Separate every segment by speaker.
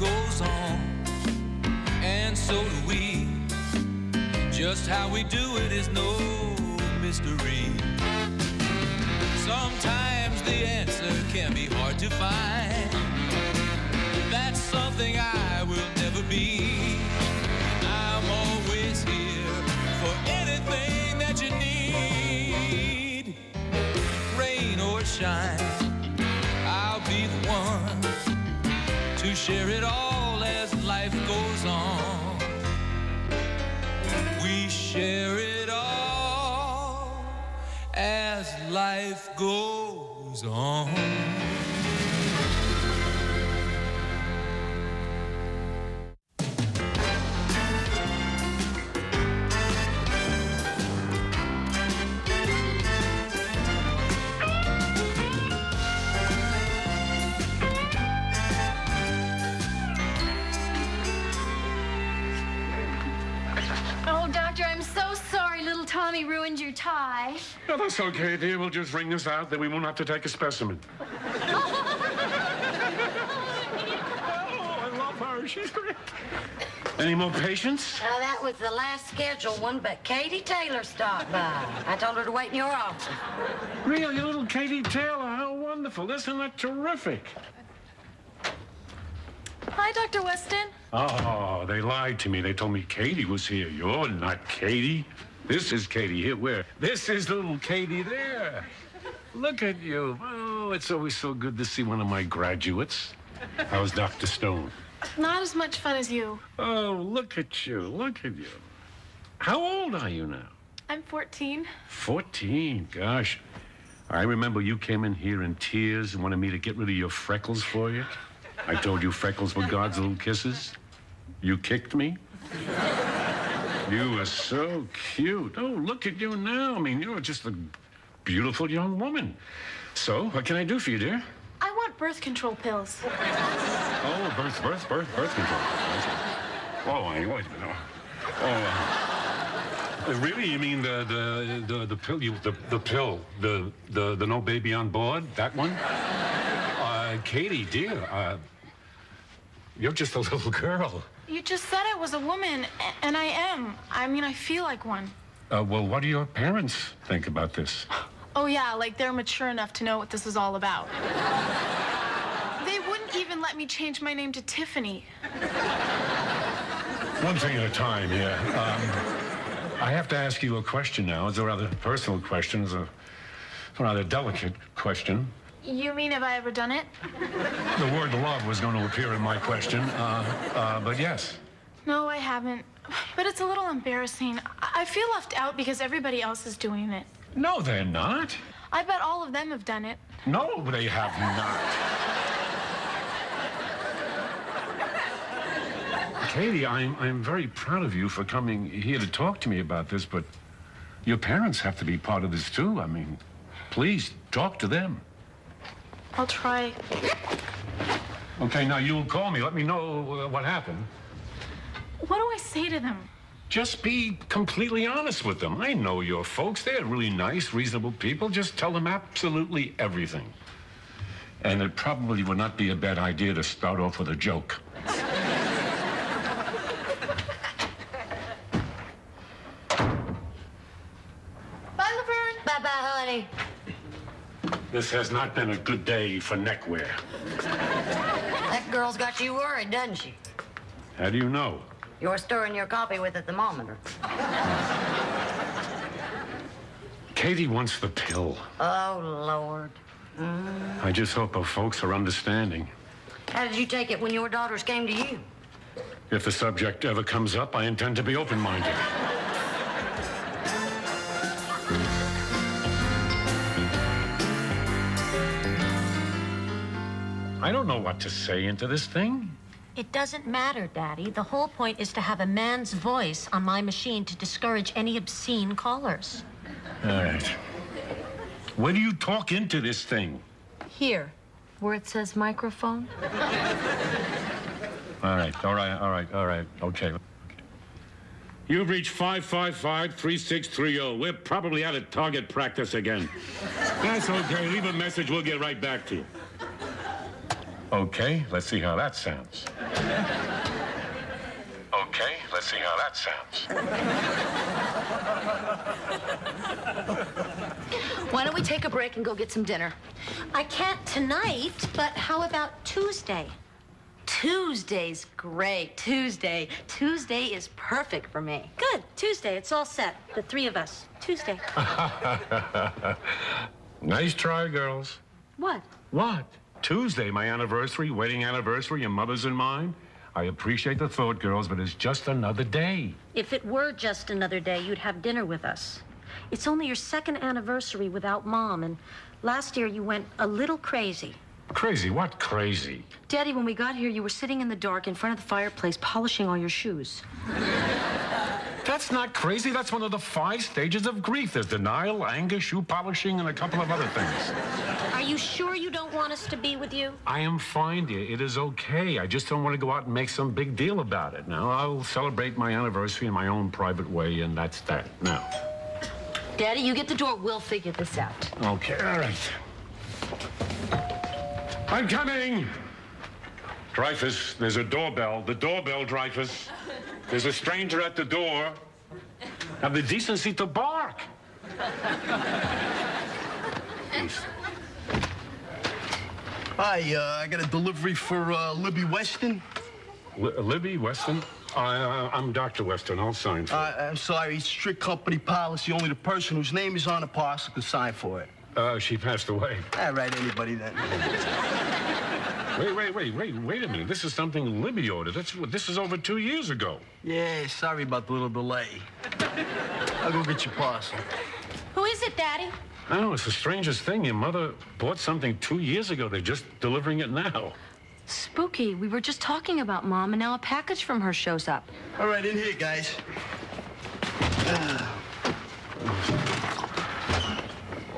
Speaker 1: goes on, and so do we. Just how we do it is no mystery. Sometimes the answer can be hard to find. That's something I share it all as life goes on. We share it all as life goes on.
Speaker 2: Little Tommy ruined your tie.
Speaker 3: No, that's okay, dear. We'll just wring this out, then we won't have to take a specimen. oh, I love her. She's great. Any more patients?
Speaker 4: Uh, that was the last scheduled one, but Katie Taylor stopped by. I told her to wait in your office.
Speaker 3: Really, little Katie Taylor, how wonderful. Isn't that terrific?
Speaker 2: Hi, Dr. Weston.
Speaker 3: Oh, they lied to me. They told me Katie was here. You're not Katie. This is Katie here. Where? This is little Katie there. Look at you. Oh, it's always so good to see one of my graduates. How's Dr. Stone?
Speaker 2: Not as much fun as you.
Speaker 3: Oh, look at you. Look at you. How old are you now?
Speaker 2: I'm 14.
Speaker 3: 14. Gosh. I remember you came in here in tears and wanted me to get rid of your freckles for you. I told you freckles were God's little kisses. You kicked me. You were so cute. Oh, look at you now. I mean, you're just a beautiful young woman. So, what can I do for you, dear?
Speaker 2: I want birth control pills.
Speaker 3: Oh, birth, birth, birth, birth control. Oh, I, wait a minute. Oh, uh, really? You mean the the the, the pill? You, the the pill? The the the no baby on board? That one? Uh, Katie, dear, uh, you're just a little girl.
Speaker 2: You just said I was a woman, and I am. I mean, I feel like one.
Speaker 3: Uh, well, what do your parents think about this?
Speaker 2: Oh, yeah, like they're mature enough to know what this is all about. they wouldn't even let me change my name to Tiffany.
Speaker 3: One thing at a time, yeah. Um, I have to ask you a question now. It's a rather personal question. It's a rather delicate question.
Speaker 2: You mean have I ever done it?
Speaker 3: The word love was going to appear in my question, uh, uh, but yes.
Speaker 2: No, I haven't. But it's a little embarrassing. I feel left out because everybody else is doing it.
Speaker 3: No, they're not.
Speaker 2: I bet all of them have done it.
Speaker 3: No, they have not. Katie, I'm, I'm very proud of you for coming here to talk to me about this, but your parents have to be part of this too. I mean, please talk to them.
Speaker 2: I'll try.
Speaker 3: Okay, now you'll call me. Let me know uh, what happened.
Speaker 2: What do I say to them?
Speaker 3: Just be completely honest with them. I know your folks. They're really nice, reasonable people. Just tell them absolutely everything. And it probably would not be a bad idea to start off with a joke.
Speaker 2: Bye, Laverne.
Speaker 4: Bye bye, honey.
Speaker 3: This has not been a good day for neckwear.
Speaker 4: That girl's got you worried, doesn't she?
Speaker 3: How do you know?
Speaker 4: You're stirring your coffee with a thermometer.
Speaker 3: Katie wants the pill.
Speaker 4: Oh, Lord. Mm.
Speaker 3: I just hope her folks are understanding.
Speaker 4: How did you take it when your daughters came to you?
Speaker 3: If the subject ever comes up, I intend to be open I don't know what to say into this thing.
Speaker 5: It doesn't matter, Daddy. The whole point is to have a man's voice on my machine to discourage any obscene callers.
Speaker 3: All right. Where do you talk into this thing?
Speaker 5: Here, where it says microphone.
Speaker 3: All right, all right, all right, all right. Okay. You've reached 555 3630. oh. We're probably out of target practice again. That's okay. Leave a message. We'll get right back to you. Okay, let's see how that sounds. Okay, let's see how that sounds.
Speaker 6: Why don't we take a break and go get some dinner?
Speaker 5: I can't tonight, but how about Tuesday?
Speaker 6: Tuesday's great. Tuesday. Tuesday is perfect for me.
Speaker 5: Good. Tuesday. It's all set. The three of us. Tuesday.
Speaker 3: Nice try, girls.
Speaker 6: What?
Speaker 3: What? Tuesday, my anniversary, wedding anniversary, your mother's and mine. I appreciate the thought, girls, but it's just another day.
Speaker 5: If it were just another day, you'd have dinner with us. It's only your second anniversary without mom, and last year you went a little crazy.
Speaker 3: Crazy? What crazy?
Speaker 6: Daddy, when we got here, you were sitting in the dark in front of the fireplace polishing all your shoes.
Speaker 3: That's not crazy. That's one of the five stages of grief. There's denial, anger, shoe polishing, and a couple of other things.
Speaker 5: Are you sure you don't want us to be with you?
Speaker 3: I am fine, dear. It is okay. I just don't want to go out and make some big deal about it. Now, I'll celebrate my anniversary in my own private way, and that's that. Now.
Speaker 6: Daddy, you get the door. We'll figure this out.
Speaker 3: Okay, all right. I'm coming! Dreyfus, there's a doorbell. The doorbell, Dreyfus. There's a stranger at the door. Have the decency to bark. Please.
Speaker 7: Hi, uh, I got a delivery for uh, Libby Weston.
Speaker 3: Li- Libby Weston? I, uh, I'm Dr. Weston. I'll sign for
Speaker 7: Uh, I'm sorry, it's strict company policy. Only the person whose name is on the parcel can sign for it.
Speaker 3: it. Uh, she passed away.
Speaker 7: All right, anybody then.
Speaker 3: Wait, wait, wait, wait, wait a minute. This is something Libby ordered. That's, this is over two years ago.
Speaker 7: Yeah, sorry about the little delay. I'll go get your parcel.
Speaker 5: Who is it, Daddy?
Speaker 3: Oh, it's the strangest thing. Your mother bought something two years ago. They're just delivering it now.
Speaker 6: Spooky. We were just talking about Mom, and now a package from her shows up.
Speaker 7: All right, in here, guys.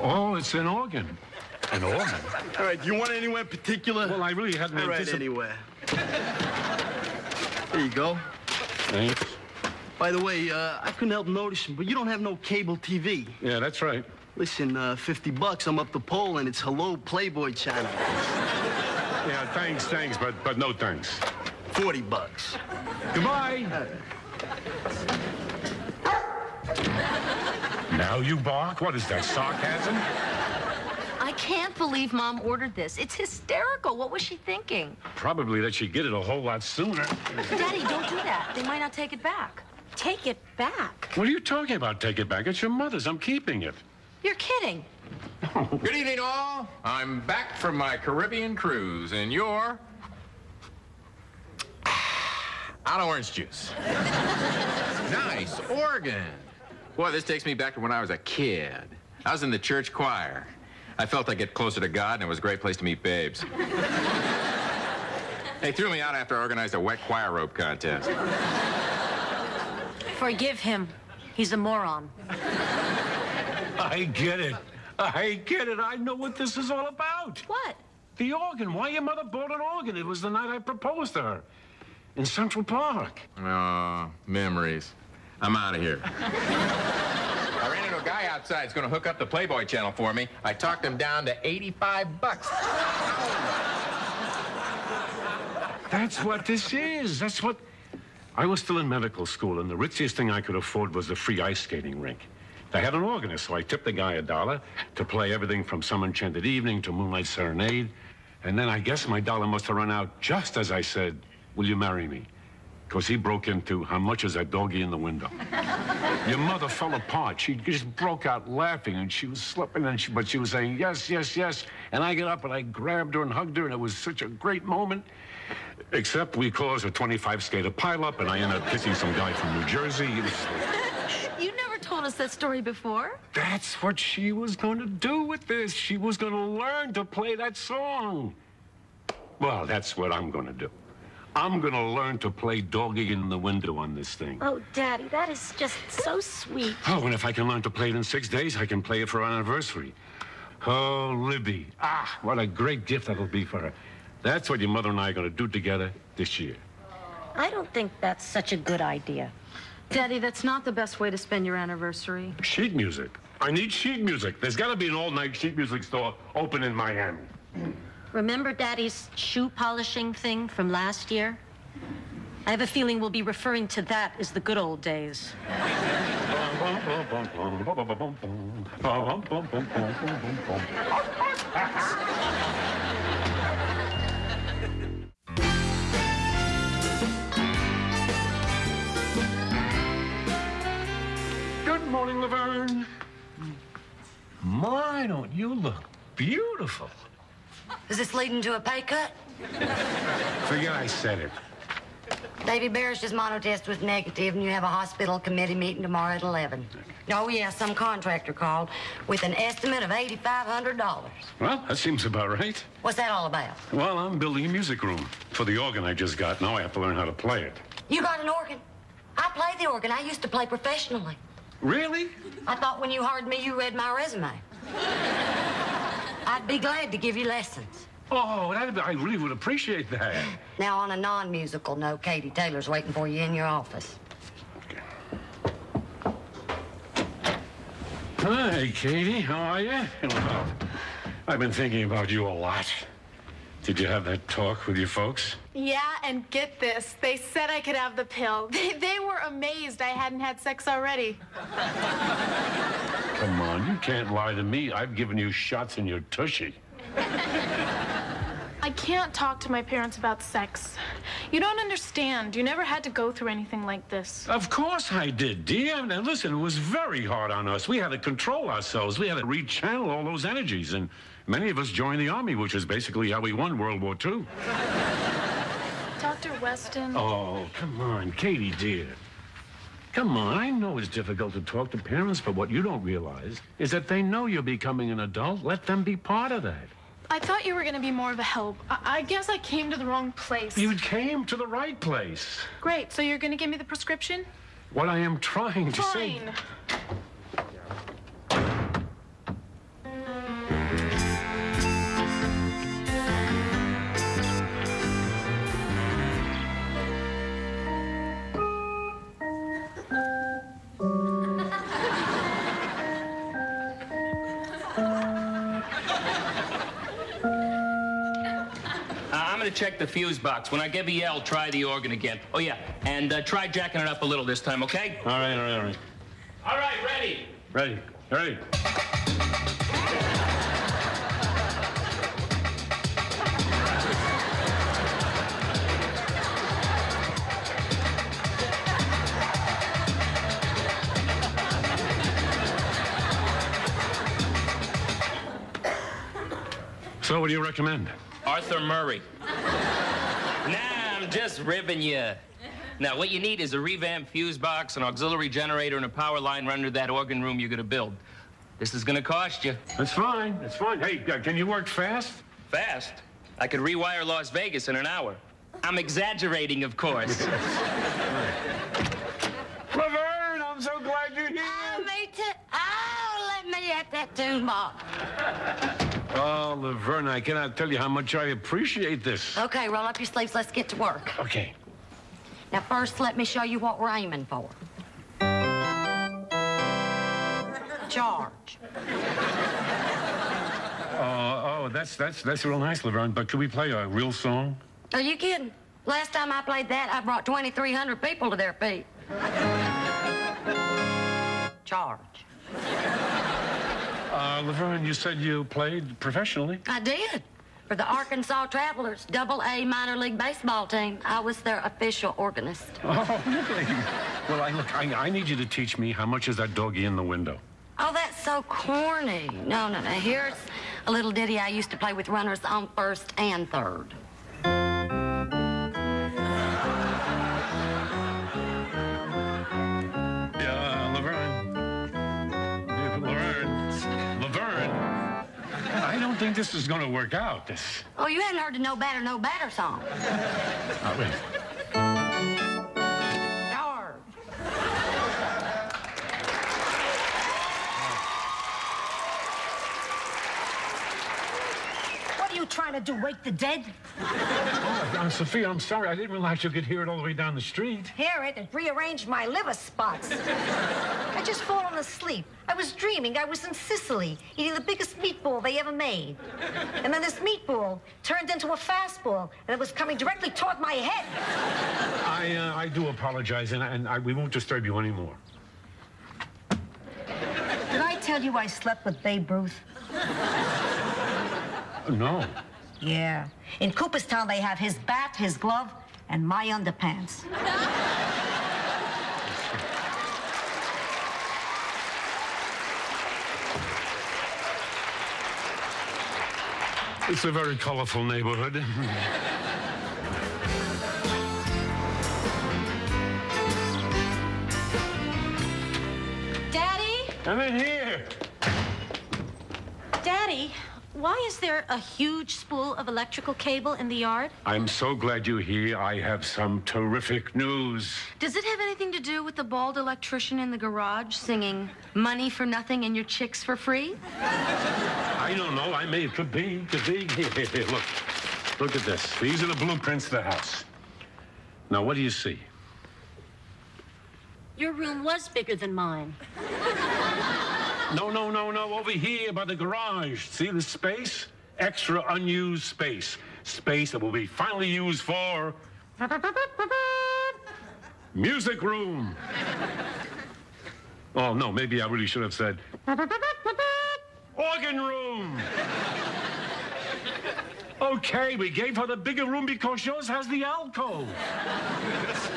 Speaker 3: Oh, it's an organ. An organ?
Speaker 7: All right, do you want it anywhere in particular?
Speaker 3: Well, I really hadn't
Speaker 7: All right,
Speaker 3: anticipated.
Speaker 7: anywhere. There you go.
Speaker 3: Thanks.
Speaker 7: By the way, uh, I couldn't help noticing, but you don't have no cable TV.
Speaker 3: Yeah, that's right.
Speaker 7: Listen, uh, 50 bucks, I'm up the pole, and it's Hello Playboy Channel.
Speaker 3: Yeah, thanks, thanks, but but no thanks.
Speaker 7: 40 bucks.
Speaker 3: Goodbye. Now you bark? What is that, sarcasm?
Speaker 6: I can't believe Mom ordered this. It's hysterical. What was she thinking?
Speaker 3: Probably that she'd get it a whole lot sooner.
Speaker 6: Daddy, don't do that. They might not take it back.
Speaker 5: Take it back.
Speaker 3: What are you talking about? Take it back. It's your mother's. I'm keeping it.
Speaker 6: You're kidding.
Speaker 8: Good evening, all. I'm back from my Caribbean cruise, and you're out of orange juice. nice organ. Boy, this takes me back to when I was a kid. I was in the church choir. I felt I'd get closer to God, and it was a great place to meet babes. they threw me out after I organized a wet choir rope contest.
Speaker 5: Forgive him. He's a moron.
Speaker 3: I get it. I get it. I know what this is all about.
Speaker 6: What?
Speaker 3: The organ. Why your mother bought an organ? It was the night I proposed to her in Central Park.
Speaker 8: Oh, memories. I'm out of here. I ran into a guy outside. He's going to hook up the Playboy channel for me. I talked him down to 85 bucks.
Speaker 3: That's what this is. That's what. I was still in medical school, and the ritziest thing I could afford was a free ice skating rink. They had an organist, so I tipped the guy a dollar to play everything from Some Enchanted Evening to Moonlight Serenade. And then I guess my dollar must have run out just as I said, Will you marry me? Because he broke into, How much is that doggy in the window? Your mother fell apart. She just broke out laughing, and she was slipping, and she, but she was saying, Yes, yes, yes. And I got up and I grabbed her and hugged her, and it was such a great moment. Except we caused a 25 skater pileup, and I ended up kissing some guy from New Jersey.
Speaker 6: You never told us that story before.
Speaker 3: that's what she was going to do with this. She was going to learn to play that song. Well, that's what I'm going to do. I'm going to learn to play doggy in the window on this thing.
Speaker 5: Oh, Daddy, that is just so sweet.
Speaker 3: Oh, and if I can learn to play it in six days, I can play it for our anniversary. Oh, Libby. Ah, what a great gift that'll be for her. That's what your mother and I are going to do together this year.
Speaker 5: I don't think that's such a good idea.
Speaker 6: Daddy, that's not the best way to spend your anniversary.
Speaker 3: Sheet music. I need sheet music. There's got to be an all-night sheet music store open in Miami.
Speaker 5: Remember Daddy's shoe polishing thing from last year? I have a feeling we'll be referring to that as the good old days.
Speaker 3: Good morning, Laverne. My, don't oh, you look beautiful?
Speaker 4: Is this leading to a pay cut?
Speaker 3: Forget I said it.
Speaker 4: Davy Barish's mono test was negative, and you have a hospital committee meeting tomorrow at 11. Oh, yeah, some contractor called with an estimate of $8,500.
Speaker 3: Well, that seems about right.
Speaker 4: What's that all about?
Speaker 3: Well, I'm building a music room for the organ I just got. Now I have to learn how to play it.
Speaker 4: You got an organ? I play the organ. I used to play professionally.
Speaker 3: Really?
Speaker 4: I thought when you hired me, you read my resume. I'd be glad to give you lessons.
Speaker 3: Oh, that, I really would appreciate that.
Speaker 4: Now, on a non-musical note, Katie Taylor's waiting for you in your office.
Speaker 3: Hi, Katie. How are you? Well, I've been thinking about you a lot. Did you have that talk with your folks?
Speaker 2: Yeah, and get this. They said I could have the pill. They, they were amazed I hadn't had sex already.
Speaker 3: Come on, you can't lie to me. I've given you shots in your tushy.
Speaker 2: I can't talk to my parents about sex. You don't understand. You never had to go through anything like this.
Speaker 3: Of course I did, dear. Now listen, it was very hard on us. We had to control ourselves. We had to rechannel all those energies. And many of us joined the army, which is basically how we won World War II.
Speaker 2: Dr. Weston.
Speaker 3: Oh, come on, Katie, dear. Come on, I know it's difficult to talk to parents, but what you don't realize is that they know you're becoming an adult. Let them be part of that.
Speaker 2: I thought you were going to be more of a help. I, I guess I came to the wrong place.
Speaker 3: You came to the right place.
Speaker 2: Great. So you're going to give me the prescription?
Speaker 3: What I am trying to say.
Speaker 2: Fine.
Speaker 9: Uh, check the fuse box. When I give a yell, try the organ again. Oh yeah, and uh, try jacking it up a little this time, okay?
Speaker 3: All right, all right, all right.
Speaker 9: All right, ready.
Speaker 3: Ready, ready. So, what do you recommend?
Speaker 9: Arthur Murray. nah, I'm just ribbing you. Now, what you need is a revamped fuse box, an auxiliary generator, and a power line run to that organ room you're gonna build. This is gonna cost you.
Speaker 3: That's fine. That's fine. Hey, uh, can you work fast?
Speaker 9: Fast. I could rewire Las Vegas in an hour. I'm exaggerating, of course.
Speaker 3: Laverne, I'm so glad you're here.
Speaker 4: Oh, me too. Oh, let me at that tune box.
Speaker 3: Oh, Laverne, I cannot tell you how much I appreciate this.
Speaker 4: Okay, roll up your sleeves. Let's get to work.
Speaker 3: Okay.
Speaker 4: Now, first, let me show you what we're aiming for. Charge.
Speaker 3: Uh, oh, that's that's that's real nice, Laverne. But could we play a real song?
Speaker 4: Are you kidding? Last time I played that, I brought 2,300 people to their feet. Charge.
Speaker 3: Uh, Laverne, you said you played professionally.
Speaker 4: I did. For the Arkansas Travelers, double A minor league baseball team. I was their official organist.
Speaker 3: Oh, really? Well, I look. I, I need you to teach me how much is that doggy in the window.
Speaker 4: Oh, that's so corny. No, no, no. Here's a little ditty I used to play with runners on first and third.
Speaker 3: Think this is going to work out. This.
Speaker 4: Oh, you hadn't heard the No Batter, No Batter song.
Speaker 3: Oh, wait.
Speaker 5: What are you trying
Speaker 10: trying to do? Wake the dead?
Speaker 3: Oh, uh, Sophia, I'm sorry. I didn't realize you could hear it all the way down the street.
Speaker 10: Hear it? It rearranged my liver spots. I just fallen asleep. I was dreaming I was in Sicily, eating the biggest meatball they ever made. And then this meatball turned into a fastball, and it was coming directly toward my head.
Speaker 3: I, uh, I do apologize, and, and I, we won't disturb you anymore.
Speaker 10: Did I tell you I slept with Babe Ruth?
Speaker 3: No.
Speaker 10: Yeah. In Cooperstown, they have his bat, his glove, and my underpants.
Speaker 3: It's a very colorful neighborhood.
Speaker 5: Daddy?
Speaker 3: Come in here.
Speaker 5: Daddy, why is there a huge spool of electrical cable in the yard?
Speaker 3: I'm so glad you're here. I have some terrific news.
Speaker 6: Does it have anything to do with the bald electrician in the garage singing money for nothing and your chicks for free?
Speaker 3: I don't know. I may. It could be. Could be. Here, here, here. Look. Look at this. These are the blueprints of the house. Now, what do you see?
Speaker 5: Your room was bigger than mine.
Speaker 3: No, no, no, no. Over here by the garage. See the space? Extra unused space. Space that will be finally used for. Music room. Oh, no, maybe I really should have said. Organ room. Okay, we gave her the bigger room because yours has the alcove.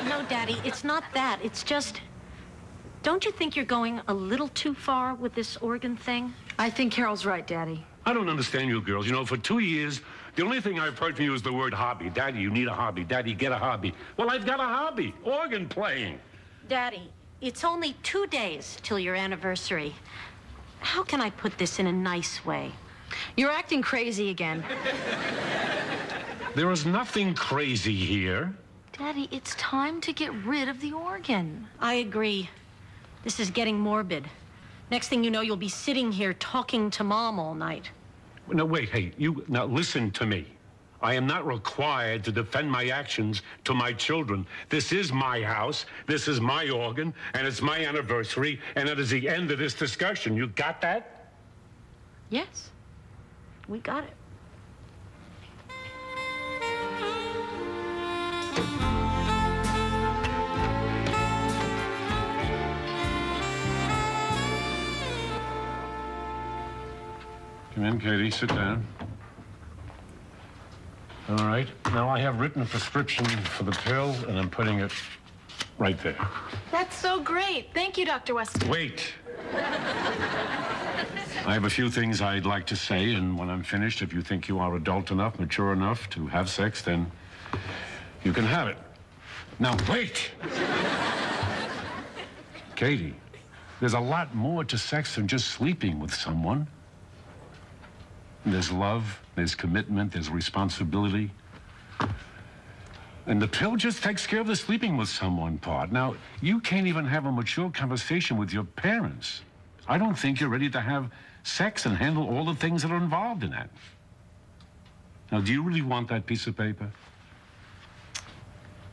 Speaker 5: No, Daddy, it's not that. It's just. Don't you think you're going a little too far with this organ thing?
Speaker 6: I think Carol's right, Daddy.
Speaker 3: I don't understand you girls. You know, for two years, the only thing I've heard from you is the word hobby. Daddy, you need a hobby. Daddy, get a hobby. Well, I've got a hobby organ playing.
Speaker 5: Daddy, it's only two days till your anniversary. How can I put this in a nice way?
Speaker 6: You're acting crazy again.
Speaker 3: There is nothing crazy here.
Speaker 6: Daddy, it's time to get rid of the organ.
Speaker 5: I agree. This is getting morbid. Next thing you know, you'll be sitting here talking to Mom all night.
Speaker 3: No, wait, hey, you now listen to me. I am not required to defend my actions to my children. This is my house, this is my organ, and it's my anniversary, and it is the end of this discussion. You got that?
Speaker 5: Yes, we got it.
Speaker 3: Come in, Katie. Sit down. All right. Now I have written a prescription for the pill, and I'm putting it right there.
Speaker 2: That's so great. Thank you, Dr. Weston.
Speaker 3: Wait. I have a few things I'd like to say, and when I'm finished, if you think you are adult enough, mature enough to have sex, then you can have it. Now, wait! Katie, there's a lot more to sex than just sleeping with someone. There's love, there's commitment, there's responsibility. And the pill just takes care of the sleeping with someone part. Now, you can't even have a mature conversation with your parents. I don't think you're ready to have sex and handle all the things that are involved in that. Now, do you really want that piece of paper?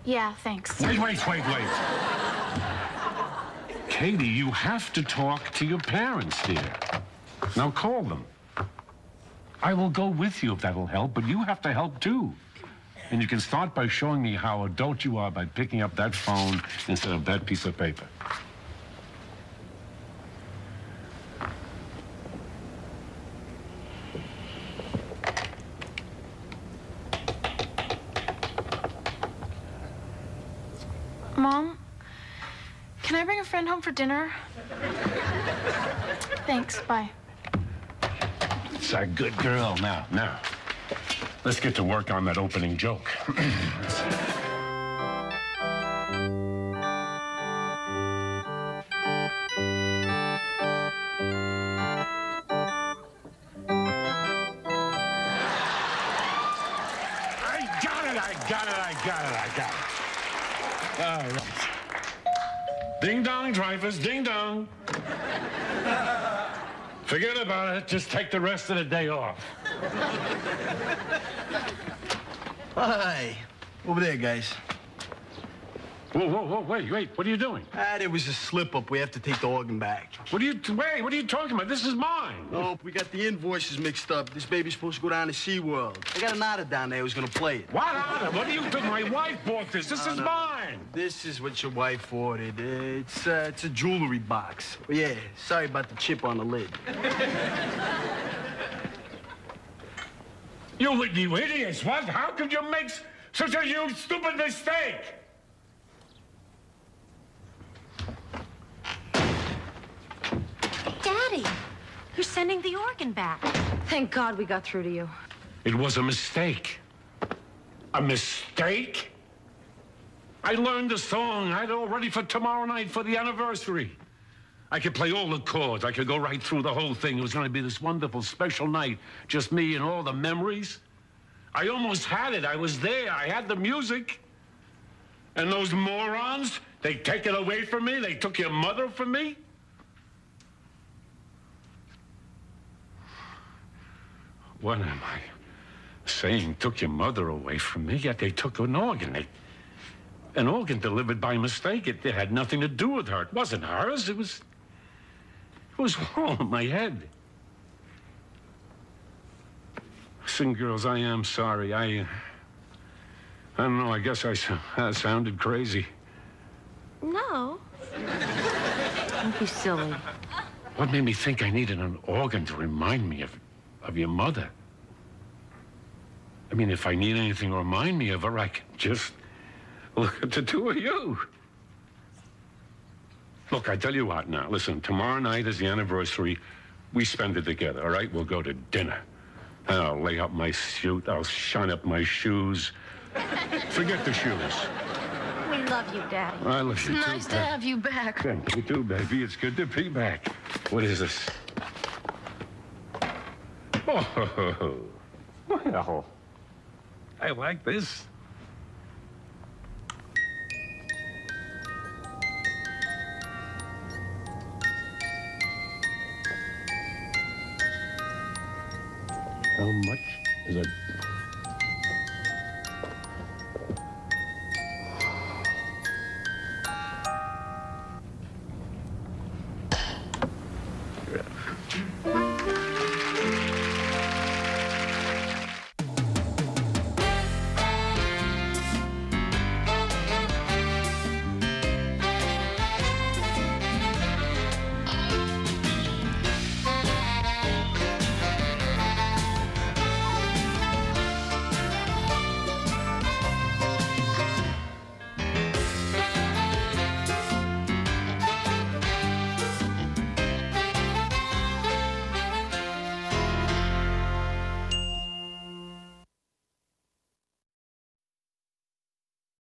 Speaker 2: Yeah, thanks.
Speaker 3: Wait, wait, wait, wait. Katie, you have to talk to your parents, dear. Now call them. I will go with you if that'll help, but you have to help too. And you can start by showing me how adult you are by picking up that phone instead of that piece of paper.
Speaker 2: Mom, can I bring a friend home for dinner? Thanks. Bye.
Speaker 3: A good girl. Now, now, let's get to work on that opening joke. I got it, I got it, I got it, I got it. Ding dong, Dreyfus, ding dong. Forget about it. Just take the rest of the day off.
Speaker 7: Hi. Over there, guys.
Speaker 3: Whoa, whoa, whoa, wait, wait. What are you doing?
Speaker 7: Ah, there was a slip up. We have to take the organ back.
Speaker 3: What are you, wait, what are you talking about? This is mine.
Speaker 7: Oh, we got the invoices mixed up. This baby's supposed to go down to SeaWorld. I got an otter down there who's gonna play it.
Speaker 3: What honor? What are you doing? My wife bought this. This is mine.
Speaker 7: This is what your wife ordered. It's, uh, it's a jewelry box. Oh, yeah, sorry about the chip on the lid.
Speaker 3: You, you idiots, what? How could you make such a huge, stupid mistake?
Speaker 5: Daddy, you're sending the organ back.
Speaker 6: Thank God we got through to you.
Speaker 3: It was a mistake. A mistake? I learned the song. I had it all ready for tomorrow night for the anniversary. I could play all the chords. I could go right through the whole thing. It was going to be this wonderful, special night. Just me and all the memories. I almost had it. I was there. I had the music. And those morons, they take it away from me. They took your mother from me. What am I saying? Took your mother away from me, yet they took an organ. They, an organ delivered by mistake. It, it had nothing to do with her. It wasn't hers. It was. It was all in my head. Listen, girls, I am sorry. I. uh, I don't know. I guess I sounded crazy.
Speaker 5: No.
Speaker 6: Don't be silly.
Speaker 3: What made me think I needed an organ to remind me of, of your mother? I mean, if I need anything to remind me of her, I can just look at the two of you. Look, I tell you what now. Listen, tomorrow night is the anniversary. We spend it together, all right? We'll go to dinner. And I'll lay up my suit. I'll shine up my shoes. Forget the shoes.
Speaker 5: We love you, Daddy.
Speaker 3: I love you too.
Speaker 2: Nice to have you back.
Speaker 3: Thank you too, baby. It's good to be back. What is this? Oh, well, I like this. Is a